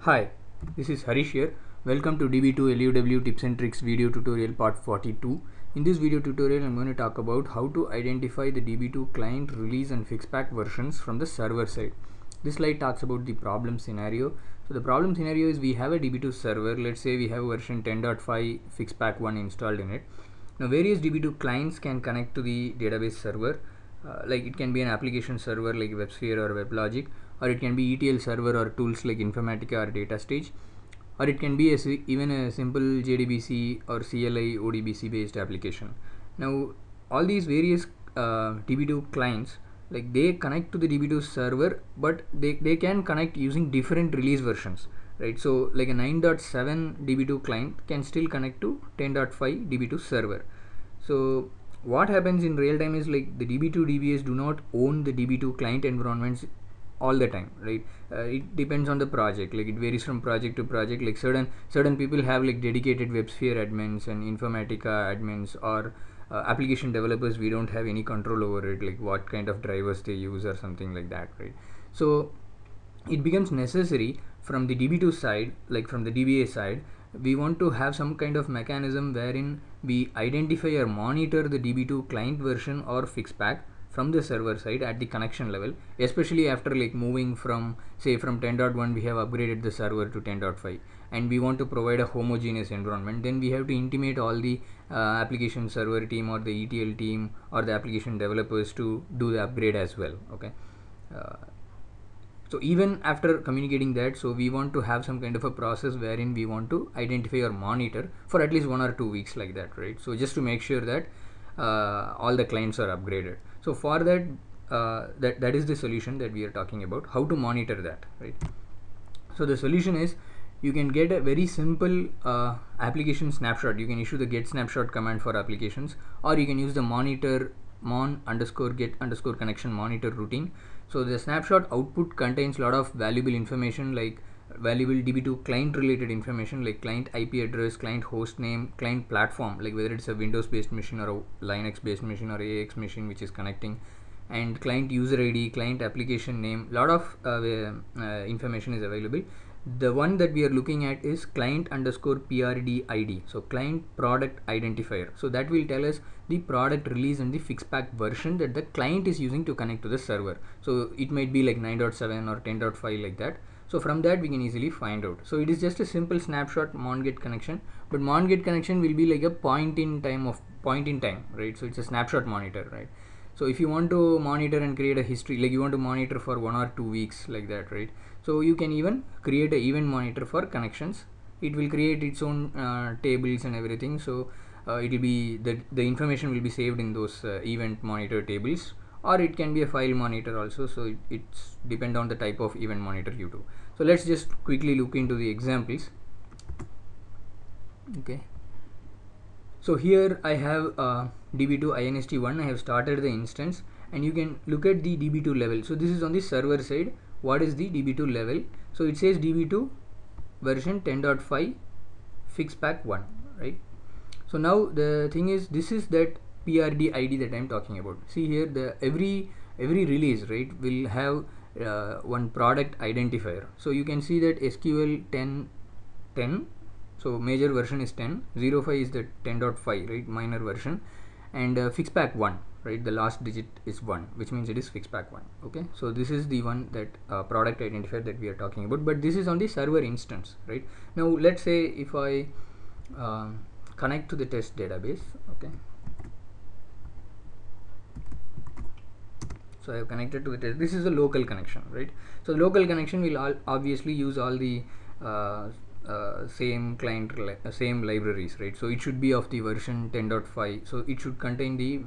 Hi, this is Harish here. Welcome to DB2 LUW tips and tricks video tutorial part 42. In this video tutorial, I'm going to talk about how to identify the DB2 client release and fixpack versions from the server side. This slide talks about the problem scenario. So the problem scenario is we have a DB2 server. Let's say we have version 10.5 fixpack 1 installed in it. Now various DB2 clients can connect to the database server. Uh, like it can be an application server like WebSphere or WebLogic or it can be ETL server or tools like Informatica or DataStage or it can be a, even a simple JDBC or CLI ODBC based application. Now all these various uh, DB2 clients like they connect to the DB2 server but they, they can connect using different release versions right so like a 9.7 DB2 client can still connect to 10.5 DB2 server so what happens in real time is like the db2 dbs do not own the db2 client environments all the time right? Uh, it depends on the project. Like it varies from project to project. Like certain certain people have like dedicated websphere admins and informatica admins or uh, application developers. We don't have any control over it like what kind of drivers they use or something like that right? So it becomes necessary from the db2 side like from the dba side we want to have some kind of mechanism wherein we identify or monitor the db2 client version or fix fixpack from the server side at the connection level especially after like moving from say from 10.1 we have upgraded the server to 10.5 and we want to provide a homogeneous environment then we have to intimate all the uh, application server team or the etl team or the application developers to do the upgrade as well okay? Uh, so even after communicating that so we want to have some kind of a process wherein we want to identify or monitor for at least one or two weeks like that right? So just to make sure that uh, all the clients are upgraded so for that uh, that that is the solution that we are talking about how to monitor that right? So the solution is you can get a very simple uh, application snapshot. You can issue the get snapshot command for applications or you can use the monitor mon underscore get underscore connection monitor routine. So the snapshot output contains a lot of valuable information like valuable db2 client related information like client ip address client host name client platform like whether it's a windows based machine or a linux based machine or AIX machine which is connecting and client user id client application name lot of uh, uh, information is available. The one that we are looking at is client underscore prd id so client product identifier. So that will tell us the product release and the fix pack version that the client is using to connect to the server. So it might be like 9.7 or 10.5 like that so from that we can easily find out. So it is just a simple snapshot monget connection but monget connection will be like a point in time of point in time right? So it's a snapshot monitor right? So if you want to monitor and create a history like you want to monitor for one or two weeks like that right? So you can even create a event monitor for connections. It will create its own uh, tables and everything. So uh, it will be the the information will be saved in those uh, event monitor tables or it can be a file monitor also so it, it's depend on the type of event monitor you do. So let's just quickly look into the examples. Okay. So here I have uh, db2 inst1 I have started the instance and you can look at the db2 level. So this is on the server side. What is the db2 level? So it says db2 version 10.5 fix pack 1 right? So now the thing is this is that prd id that i'm talking about. See here the every every release right will have uh, one product identifier. So you can see that sql 10 10 so major version is 10 05 is the 10.5 right minor version. And uh, fixpack 1 right the last digit is 1 which means it is fix pack 1 okay? So this is the one that uh, product identifier that we are talking about. But this is on the server instance right? Now let's say if i uh, connect to the test database okay so I have connected to test this is a local connection right? So local connection will all obviously use all the uh, uh, same client li uh, same libraries right? So it should be of the version 10.5 so it should contain the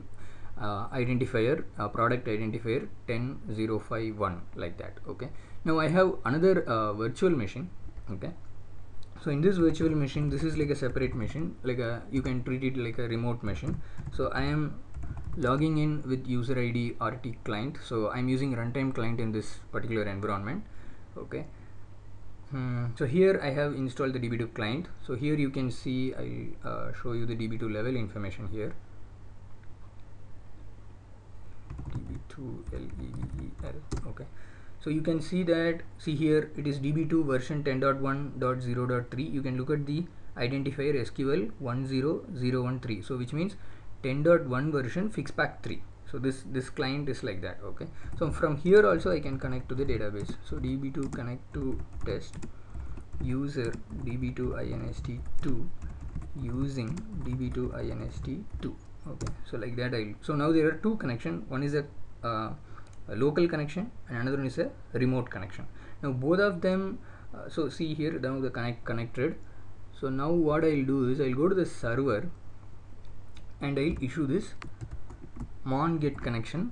uh, identifier uh, product identifier 10051 like that okay? Now I have another uh, virtual machine okay? So in this virtual machine this is like a separate machine like a you can treat it like a remote machine. So I am logging in with user ID RT client. So I'm using runtime client in this particular environment. Okay. Hmm. so here I have installed the db2 client. So here you can see I uh, show you the db2 level information here. Db2 level okay. So you can see that see here it is db2 version 10.1.0.3 you can look at the identifier sql 10013 so which means 10.1 version fixpack 3 so this this client is like that okay? So from here also i can connect to the database. So db2 connect to test user db2 inst2 using db2 inst2 okay? So like that i so now there are two connection. One is a, uh, a local connection and another one is a remote connection. Now both of them uh, so see here now the connect connected. So now what i'll do is i'll go to the server and i'll issue this mon get connection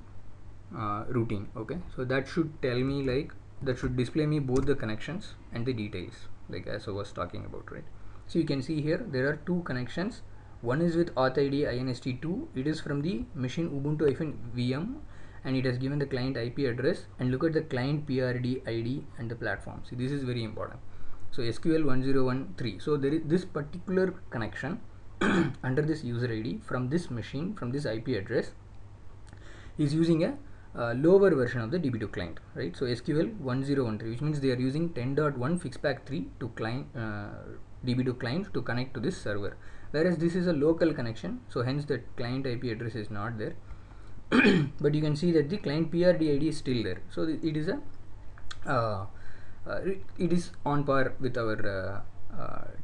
uh, routine okay? So that should tell me like that should display me both the connections and the details like as I was talking about right? So you can see here there are two connections. One is with auth id inst2 it is from the machine ubuntu vm and it has given the client ip address. And look at the client prd id and the platform. See this is very important. So sql 1013 so there is this particular connection under this user id from this machine from this ip address is using a uh, lower version of the DB2 client, right? So SQL 1013, which means they are using 10.1 Fixpack 3 to client uh, DB2 client to connect to this server. Whereas this is a local connection, so hence the client IP address is not there. but you can see that the client PRD ID is still there. So it is a uh, uh it is on par with our uh,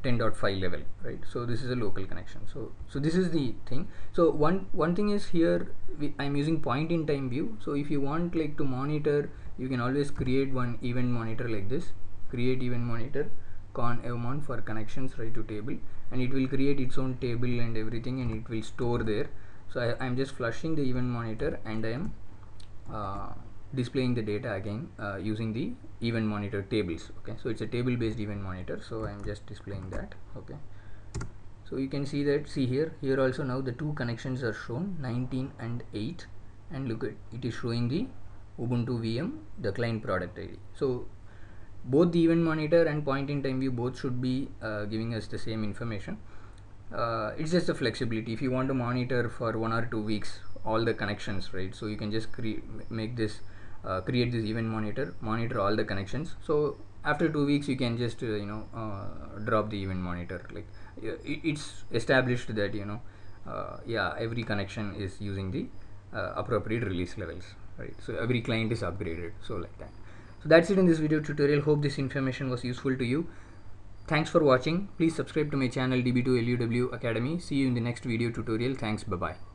10.5 level right? So this is a local connection. So so this is the thing. So one one thing is here we, i'm using point in time view. So if you want like to monitor you can always create one event monitor like this. Create event monitor con evmon for connections right to table. And it will create its own table and everything and it will store there. So I, am just flushing the event monitor and I am uh, displaying the data again uh, using the event monitor tables okay? So it's a table based event monitor so I'm just displaying that okay? So you can see that see here here also now the two connections are shown 19 and 8 and look at it is showing the Ubuntu VM the client product ID so both the event monitor and point in time view both should be uh, giving us the same information. Uh, it's just a flexibility. If you want to monitor for one or two weeks all the connections right? So you can just create make this uh, create this event monitor monitor all the connections. So after two weeks you can just uh, you know uh, drop the event monitor. Like it's established that you know uh, yeah every connection is using the uh, appropriate release levels right? So every client is upgraded so like that. So that's it in this video tutorial. Hope this information was useful to you. Thanks for watching. Please subscribe to my channel db2luw academy. See you in the next video tutorial. Thanks. Bye bye